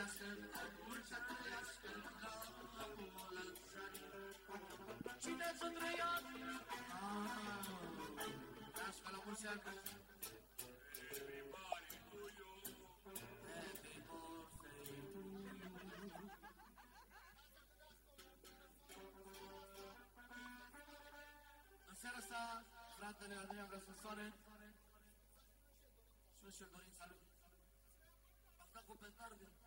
trăiască, mulți să trăiască, la mulți ani. Cine să trăiască? Ah, trăiască la mulți ani. Happy birthday to you. În seara asta, fratele Adrian vrea să soare și și dorința lui. Am dat cu petarde.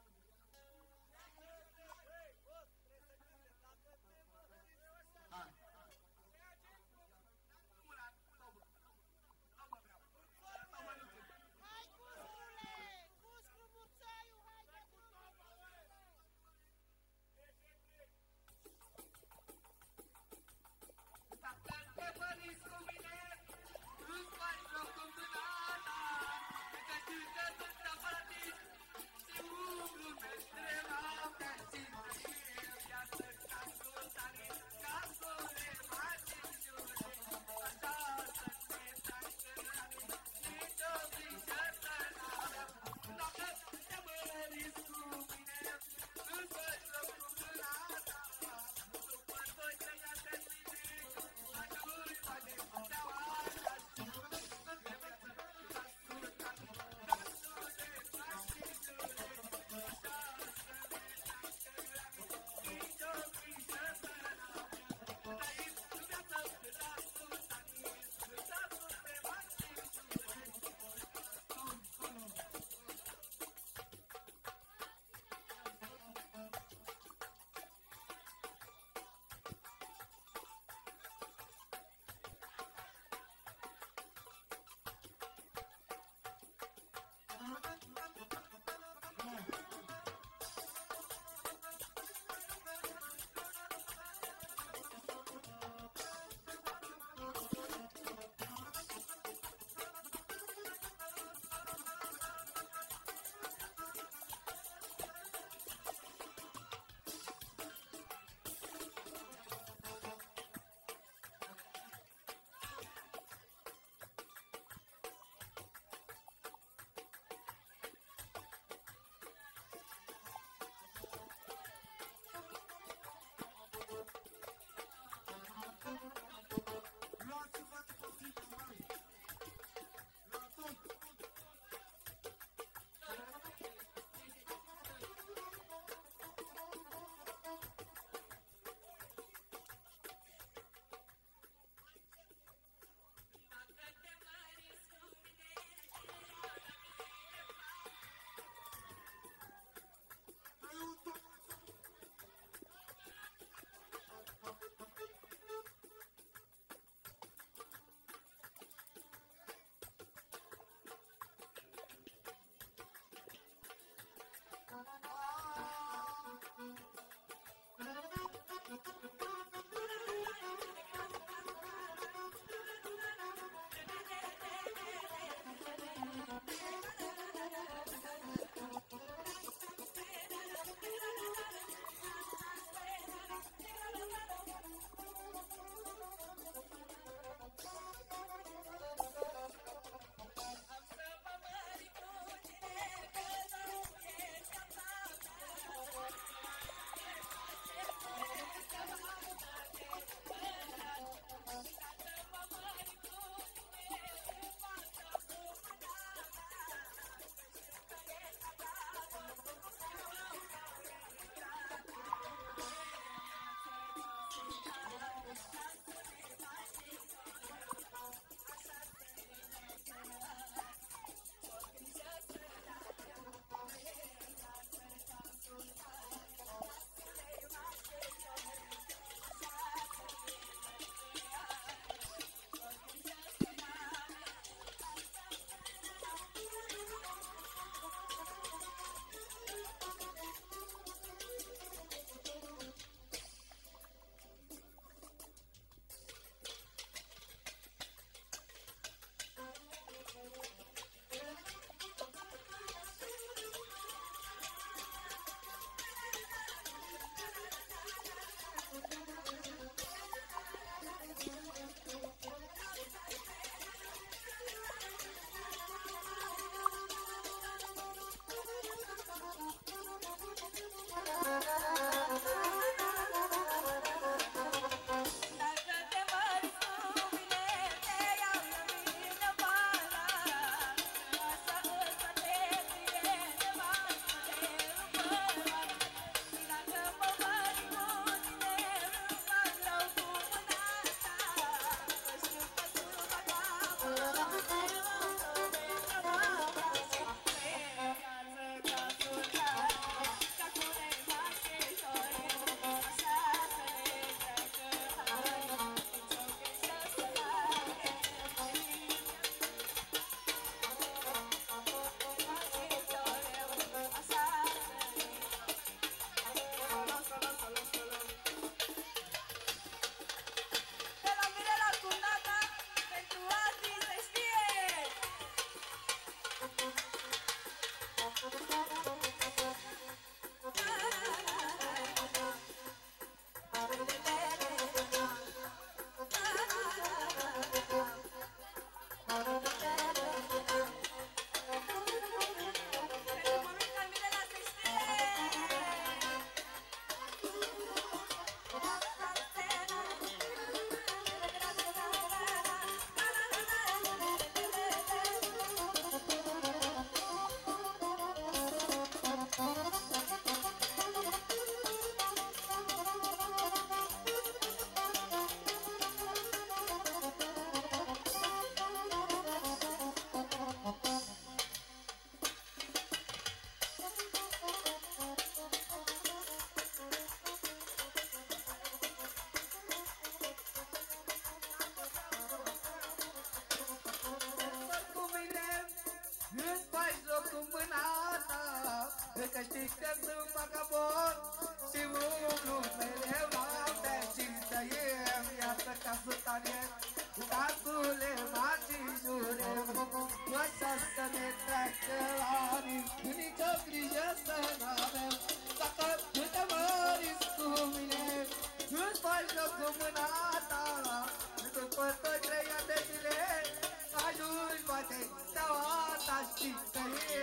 मासी कहे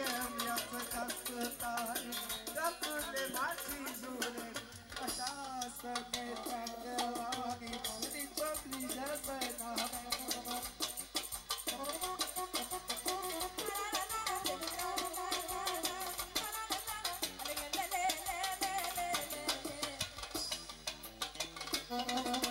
यप तप तारे तप ले मासी जुरे असास के तकवानी मंगनी को प्लीज़ बना Oh, oh, oh.